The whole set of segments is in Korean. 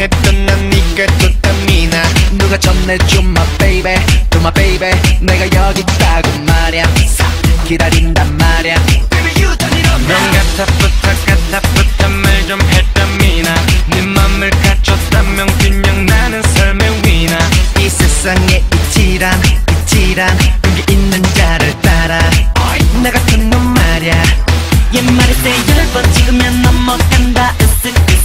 게 좋답니다 누가 전해줘 my baby to my baby. 내가 여기 있다고 말야. 기다린단 말야. Baby you turn it on 넌 가타부터 가타부터 말좀 했다미나. 네 맘을 갖췄다면 그냥 나는 삶의 위나. 이 세상에 이치란 이치란 용기 있는 자를 따라. 나 같은 놈 말야. 옛말에 세 열번 찍으면 넘어간다 으쓱으쓱으쓱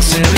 Bouncing